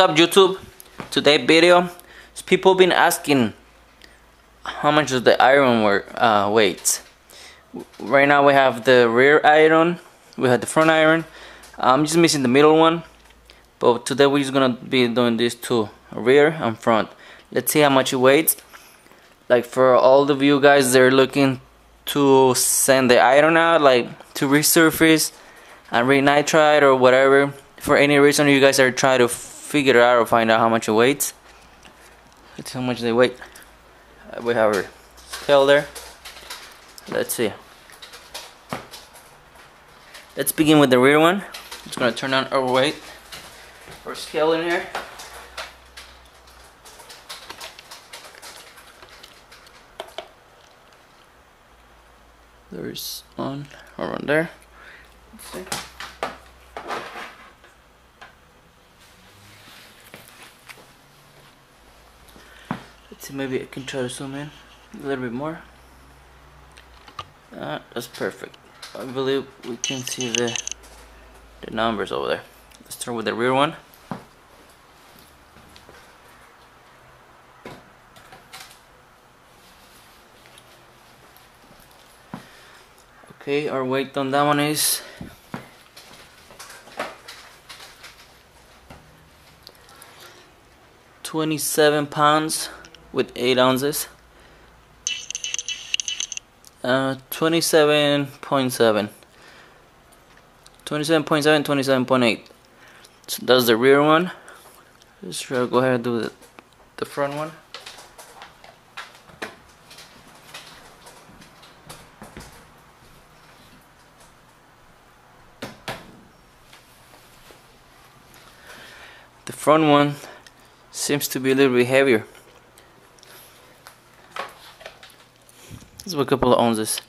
up YouTube? Today video, people been asking how much does the iron work, uh. Right now we have the rear iron, we have the front iron. I'm just missing the middle one, but today we're just gonna be doing these two, rear and front. Let's see how much it weighs. Like for all of you guys that are looking to send the iron out, like to resurface and re-nitride or whatever, for any reason you guys are trying to figure out or find out how much it weighs. See how much they weigh. We have our scale there. Let's see. Let's begin with the rear one. Just gonna turn on our weight or scale in here. There's on around there. Let's see. Maybe I can try to zoom in a little bit more. Uh, that's perfect. I believe we can see the the numbers over there. Let's start with the rear one. Okay, our weight on that one is twenty-seven pounds with 8 ounces. Uh, 27.7. 27.7, 27.8. So that's the rear one. Let's go ahead and do the, the front one. The front one seems to be a little bit heavier. Let's a couple of ounces.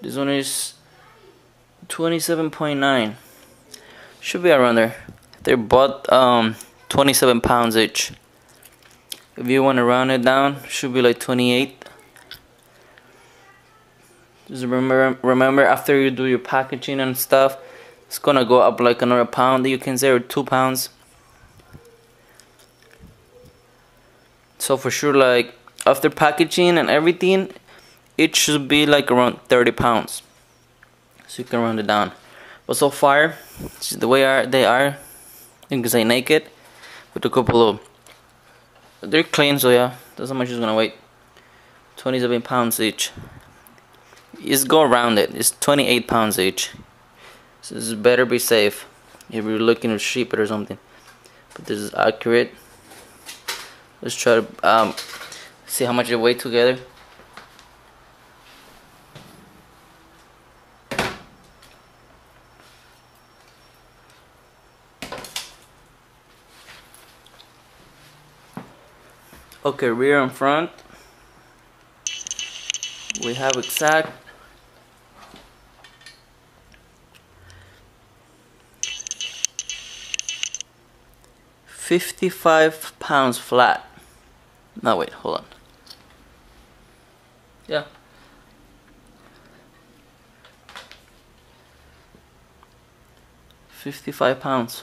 This one is 27.9. Should be around there. They're both um, 27 pounds each. If you want to round it down, should be like 28. Just remember, remember after you do your packaging and stuff, it's gonna go up like another pound. You can say two pounds. So for sure, like after packaging and everything, it should be like around 30 pounds. So you can round it down. But so far the way are they are you can say naked with a couple of they're clean so yeah that's how much it's gonna weigh. 27 pounds each. It's go around it. It's 28 pounds each. So this better be safe if you're looking ship it or something. But this is accurate. Let's try to um, see how much it weigh together okay rear and front we have exact Fifty-five pounds flat. No wait, hold on. Yeah. Fifty-five pounds.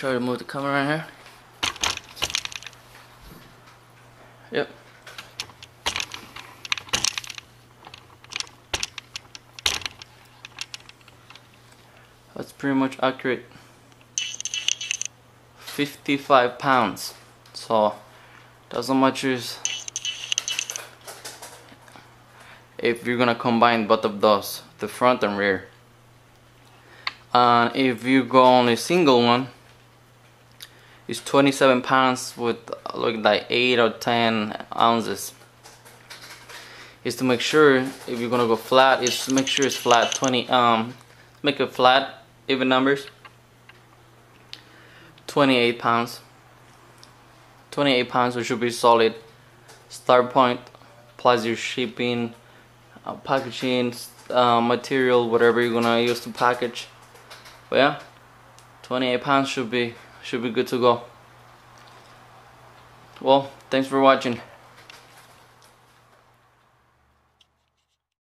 Try to move the camera around here. Yep. That's pretty much accurate. 55 pounds. So that's how much is if you're gonna combine both of those, the front and rear. And if you go on a single one, is 27 pounds with look like 8 or 10 ounces. Is to make sure if you're gonna go flat is to make sure it's flat 20 um make it flat even numbers. 28 pounds. 28 pounds which should be solid. Start point plus your shipping uh, packaging uh, material whatever you're gonna use to package. But yeah 28 pounds should be should be good to go. Well thanks for watching